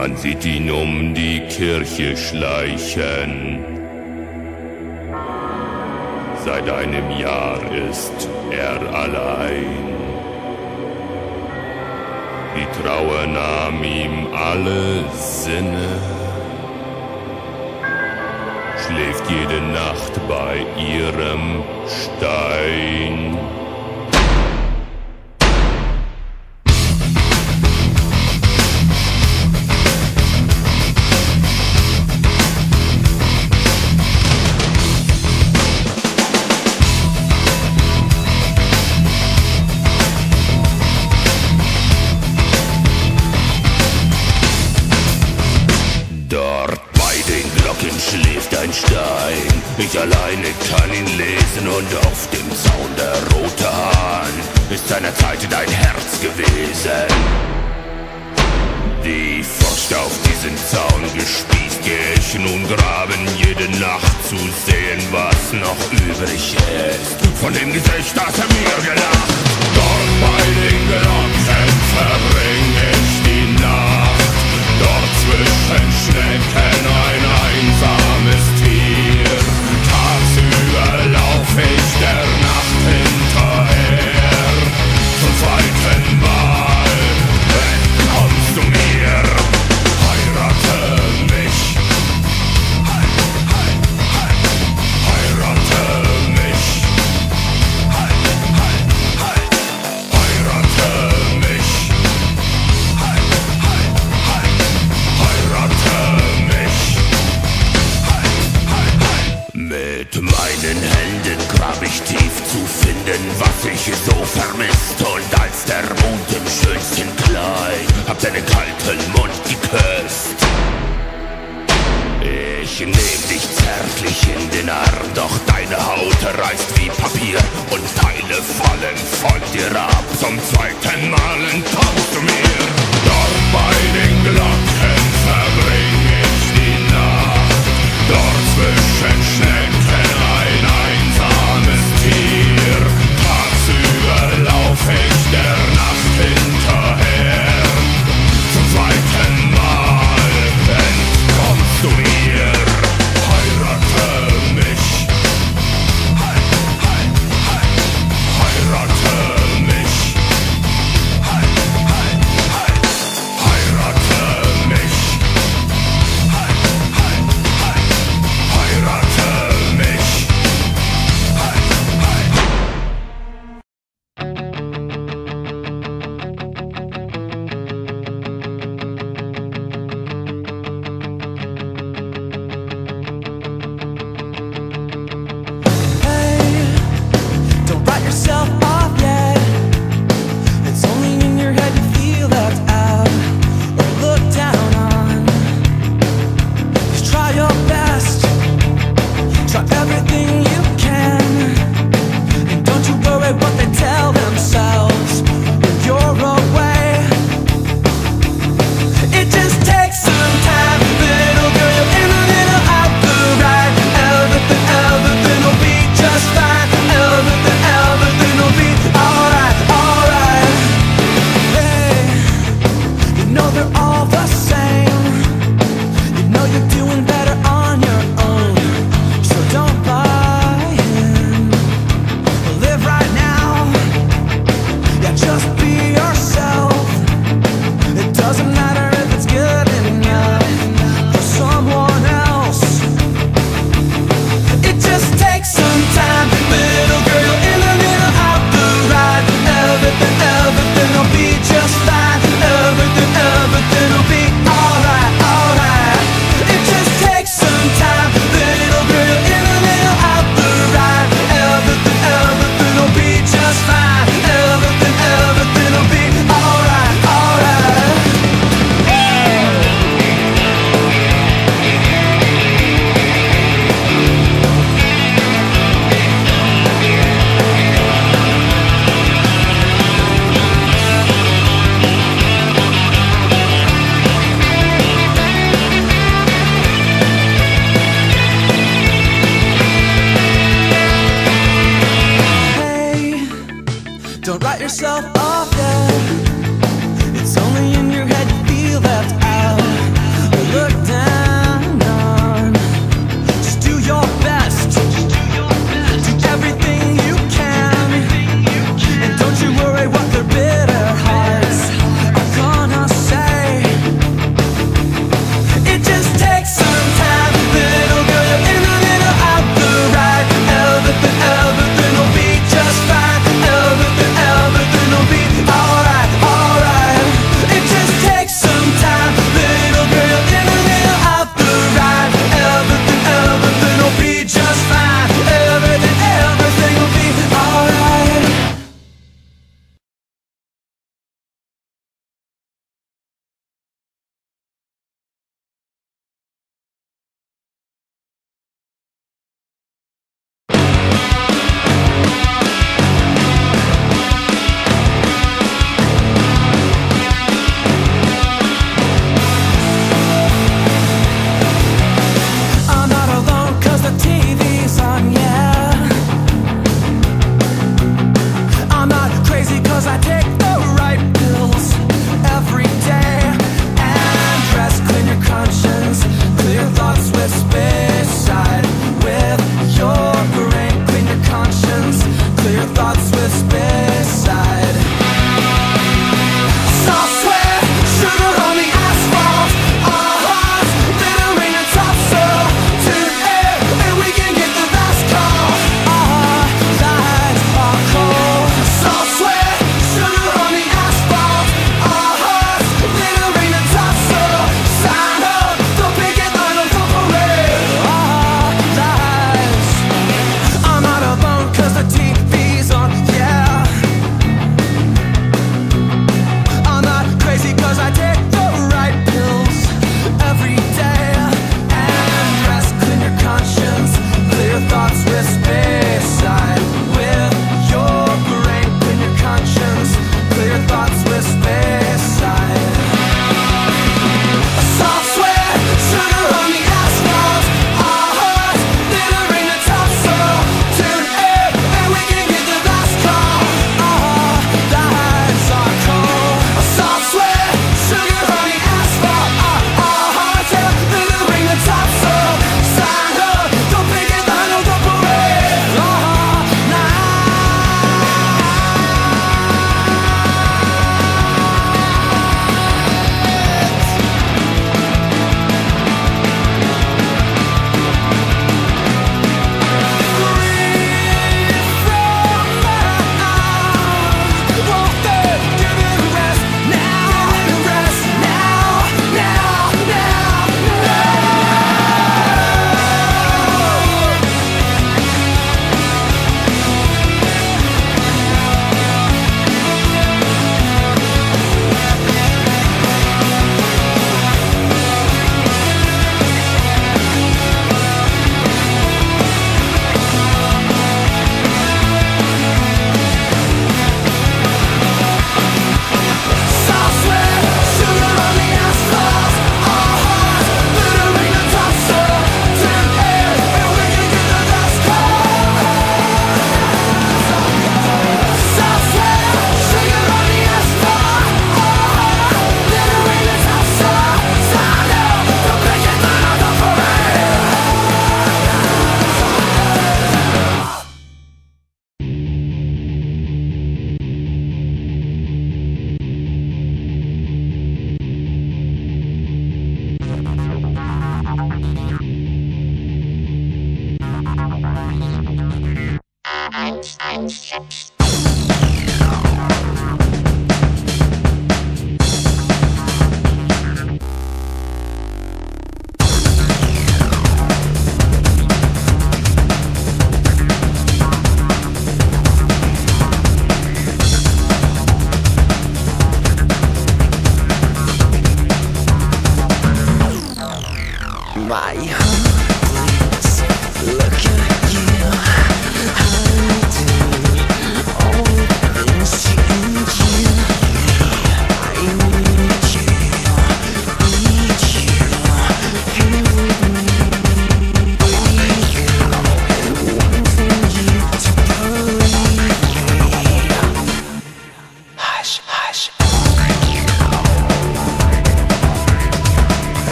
Man sieht ihn um die Kirche schleichen. Seit einem Jahr ist er allein. Die Trauer nahm ihm alle Sinne. Schläft jede Nacht bei ihrem Stein. Dort bei den Glocken schläft ein Stein. Ich alleine kann ihn lesen und auf dem Zaun der rote Hahn ist seinerzeit dein Herz gewesen. Die Furcht auf diesen Zaun gespießt, geh ich nun graben, jede Nacht zu sehen, was noch übrig ist. Von dem Gesicht, das er mir gelacht, dort bei den Glocken. zerreißt wie Papier und Teile fallen von dir ab zum zweiten Mal in Tag. yourself up.